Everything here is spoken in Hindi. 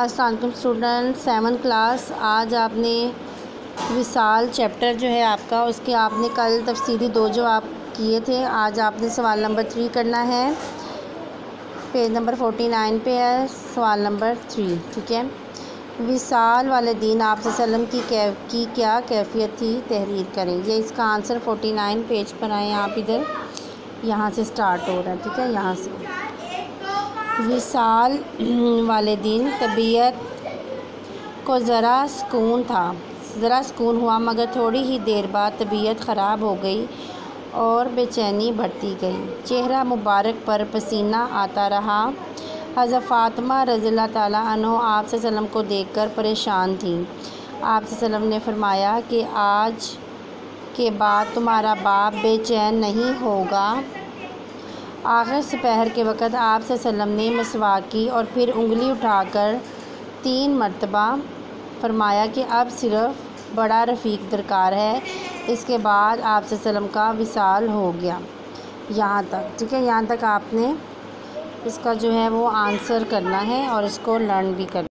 अस्सलाम स्टूडेंट सेवन क्लास आज आपने विशाल चैप्टर जो है आपका, उसके आपने कल तफसीली दो जो आप किए थे, आज आपने सवाल नंबर थ्री करना है। पेज नंबर फोर्टी नाइन पे है, सवाल नंबर थ्री ठीक है? विशाल वाले दिन आप की कै की क्या कैफियत थी? तहरीर करें। ये इसका आंसर फोर्टी नाइन पेज पर आए आप इधर। यहाँ से स्टार्ट हो रहा है, ठीक है? यहाँ से। विसाल वाले दिन तबीयत को ज़रा सुकून था। ज़रा सुकून हुआ, मगर थोड़ी ही देर बाद तबीयत ख़राब हो गई और बेचैनी बढ़ती गई। चेहरा मुबारक पर पसीना आता रहा। हज़रत फ़ातिमा रज़ी तु आप वसल्लम को देखकर परेशान थी। आप ने फरमाया कि आज के बाद तुम्हारा बाप बेचैन नहीं होगा। आखिर सपहर के वक़्त आप ने मसवा की और फिर उंगली उठाकर तीन मरतबा फरमाया कि अब सिर्फ़ बड़ा रफ़ीक दरकार है। इसके बाद आप का विसाल हो गया। यहाँ तक, ठीक है? यहाँ तक आपने इसका जो है वो आंसर करना है और इसको लर्न भी करना